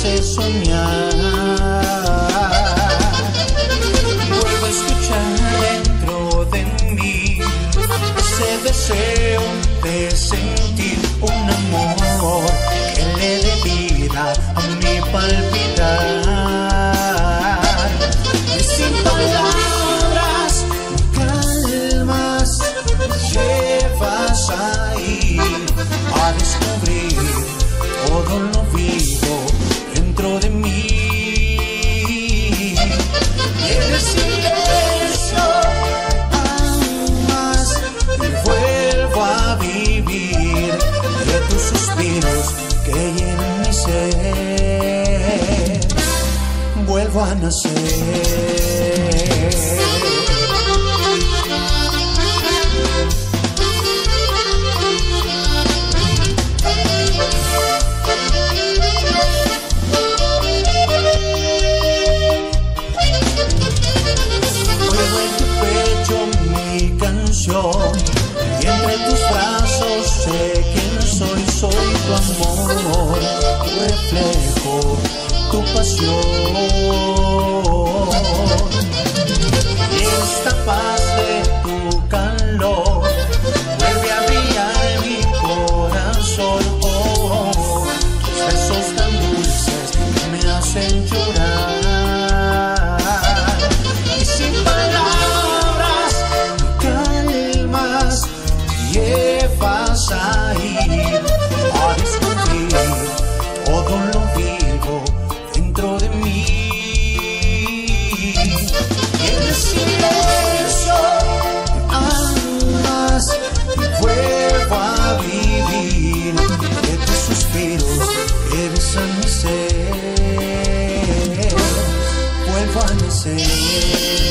hace soñar. Vuelvo a escuchar dentro de mí ese deseo de sentir un amor que le dé vida a mi palpitar. Mi. Vuelvo a nacer. Y entre tus brazos sé quién soy, soy tu amor, reflejo, tu pasión. Esta paz de tu calor vuelve a brillar mi corazón. Tus besos tan dulces me hacen llorar. Vivir de tus suspiros que besan mi ser. Vuelvo a nacer.